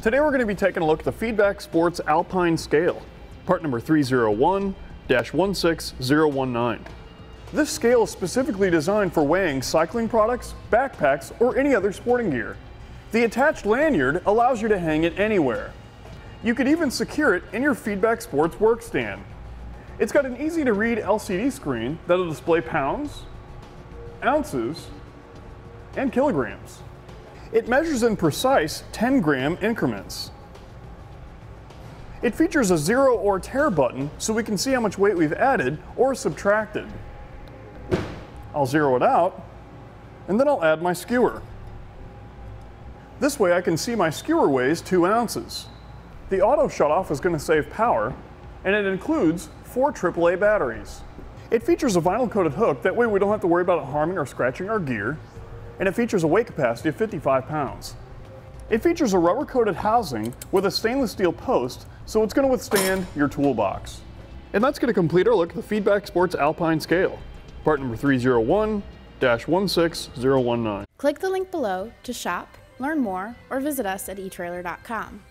Today we're going to be taking a look at the Feedback Sports Alpine Scale, part number 301-16019. This scale is specifically designed for weighing cycling products, backpacks, or any other sporting gear. The attached lanyard allows you to hang it anywhere. You could even secure it in your Feedback Sports workstand. It's got an easy to read LCD screen that'll display pounds, ounces, and kilograms. It measures in precise 10 gram increments. It features a zero or tare button so we can see how much weight we've added or subtracted. I'll zero it out and then I'll add my skewer. This way I can see my skewer weighs two ounces. The auto shutoff is going to save power and it includes four AAA batteries. It features a vinyl coated hook, that way we don't have to worry about it harming or scratching our gear and it features a weight capacity of 55 pounds. It features a rubber coated housing with a stainless steel post, so it's going to withstand your toolbox. And that's going to complete our look at the Feedback Sports Alpine Scale, part number 301-16019. Click the link below to shop, learn more, or visit us at eTrailer.com.